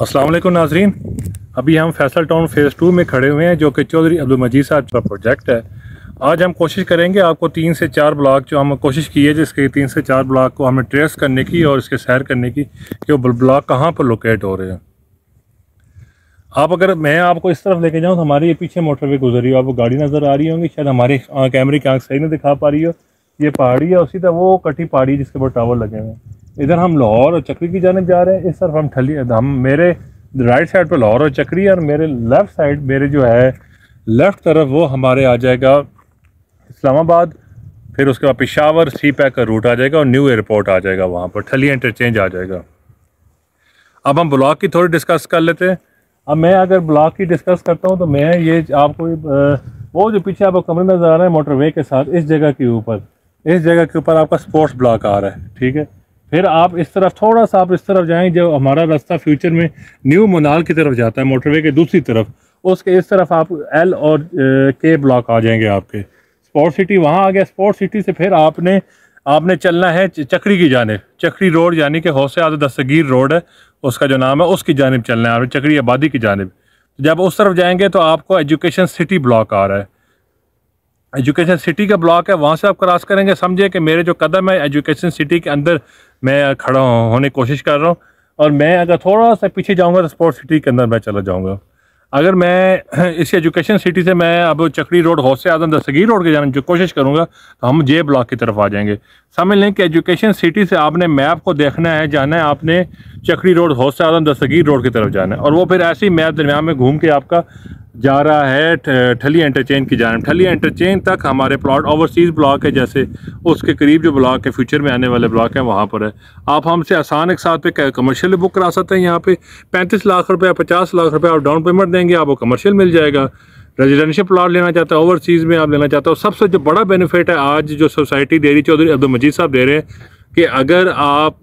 असलम नाजरीन। अभी हम फैसल टाउन फ़ेज़ टू में खड़े हुए हैं, जो कि चौधरी अब्दुल मजीद साहब का प्रोजेक्ट है। आज हम कोशिश करेंगे आपको तीन से चार ब्लॉक जो हम कोशिश की है, जिसके तीन से चार ब्लॉक को हमें ट्रेस करने की और इसके सैर करने की कि वो ब्लॉक कहाँ पर लोकेट हो रहे हैं। आप अगर, मैं आपको इस तरफ़ लेके जाऊँ तो हमारी ये पीछे मोटरवे गुजरी हो आपको गाड़ी नज़र आ रही होंगी, शायद हमारे कैमरे की आँख सही नहीं दिखा पा रही हो। ये पहाड़ी है, उसी तरह वो कटी पहाड़ी जिसके ऊपर टावर लगे हुए हैं। इधर हम लाहौर और चक्री की जानब जा रहे हैं। इस तरफ़ हम ठली हम मेरे राइट साइड पर लाहौर और चक्री और मेरे लेफ़्ट साइड मेरे जो है लेफ़्ट तरफ़ वो हमारे आ जाएगा इस्लामाबाद, फिर उसके बाद पिशावर सी पैक का रूट आ जाएगा और न्यू एयरपोर्ट आ जाएगा वहाँ पर। ठली इंटरचेंज आ जाएगा। अब हम ब्लॉक की थोड़ी डिस्कस कर लेते हैं। अब मैं अगर ब्लॉक की डिस्कस करता हूँ तो मैं ये आपको वो जो पीछे आपको कमरे नज़र आ रहा है मोटरवे के साथ, इस जगह के ऊपर। इस जगह के ऊपर आपका स्पोर्ट्स ब्लॉक आ रहा है, ठीक है? फिर आप इस तरफ़, थोड़ा सा आप इस तरफ़ जाएँ जो हमारा रास्ता फ्यूचर में न्यू मनाल की तरफ़ जाता है मोटरवे के दूसरी तरफ़, उसके इस तरफ़ आप एल और के ब्लॉक आ जाएँगे आपके। स्पोर्ट सिटी वहाँ आ गया। स्पोर्ट सिटी से फिर आपने आपने चलना है चक्री की जानब चक्री रोड यानी कि हौसे आद दस्तगीर रोड है। उसका जो नाम है, उसकी जानब चलना है। आपने चक्री आबादी की जानब। जब उस तरफ़ जाएँगे तो आपको एजुकेशन सिटी ब्लॉक आ रहा है। एजुकेशन सिटी का ब्लॉक है, वहाँ से आप क्रॉस करेंगे। समझे कि मेरे जो कदम है, एजुकेशन सिटी के अंदर मैं खड़ा होने की कोशिश कर रहा हूँ। और मैं अगर थोड़ा सा पीछे जाऊँगा तो स्पोर्ट्स सिटी के अंदर मैं चला जाऊँगा। अगर मैं इस एजुकेशन सिटी से मैं अब चकड़ी रोड हौसे आदम दस्तगीर रोड के जाने की कोशिश करूँगा तो हम जे ब्लॉक की तरफ़ आ जाएँगे। समझ लें कि एजुकेशन सिटी से आपने मैप को देखना है, जाना है, आपने चकड़ी रोड हौसे आदम दस्तगीर रोड की तरफ़ जाना है। और वो फिर ऐसे ही मैप दरमियान में घूम के आपका जा रहा है ठली इंटरचेंज की जानब। ठली इंटरचेंज तक हमारे प्लॉट ओवरसीज़ ब्लॉक है, जैसे उसके करीब जो ब्लॉक है फ्यूचर में आने वाले ब्लॉक हैं, वहाँ पर है। आप हमसे आसान एक साथ पे कमर्शियल बुक करा सकते हैं यहाँ पे। पैंतीस लाख रुपये, पचास लाख रुपये आप डाउन पेमेंट देंगे, आपको कमर्शियल मिल जाएगा। रेजिडेंशियल प्लाट लेना चाहते हैं ओवरसीज़ में आप लेना चाहते हो। सबसे जो बड़ा बेनिफिट है, आज जो सोसाइटी दे रही चौधरी अब्दुल मजीद साहब दे रहे हैं कि अगर आप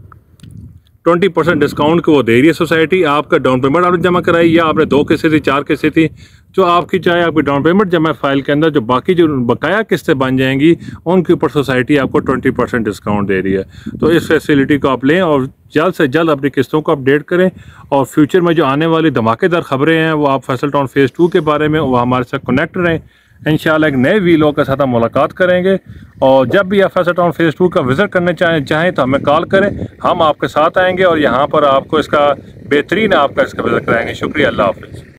ट्वेंटी परसेंट डिस्काउंट को वो दे रही है सोसाइटी आपका डाउन पेमेंट आपने जमा कराई या आपने दो किस्तें थी चार किस्तें थी जो आपकी चाहे आपकी डाउन पेमेंट जमा फ़ाइल के अंदर जो बाकी जो बकाया किस्तें बन जाएँगी, उनके ऊपर सोसाइटी आपको ट्वेंटी परसेंट डिस्काउंट दे रही है। तो इस फैसिलिटी को आप लें और जल्द से जल्द अपनी किस्तों को अपडेट करें और फ्यूचर में जो आने वाली धमाकेदार खबरें हैं, वो आप फैसल टाउन फ़ेज़ टू के बारे में, वो हमारे साथ कनेक्ट रहें। इन एक नए वीलॉग के साथ हम मुलाकात करेंगे। और जब भी आप फैसल टाउन फ़ेज़ टू का विज़िट करने चाहें चाहें तो हमें कॉल करें। हम आपके साथ आएँगे और यहाँ पर आपको इसका बेहतरीन आपका इसका विज़िट कराएँगे। शुक्रिया, अल्लाह हाफिज़।